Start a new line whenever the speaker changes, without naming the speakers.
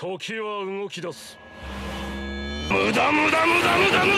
時は動き出す。無駄無駄無駄無駄無駄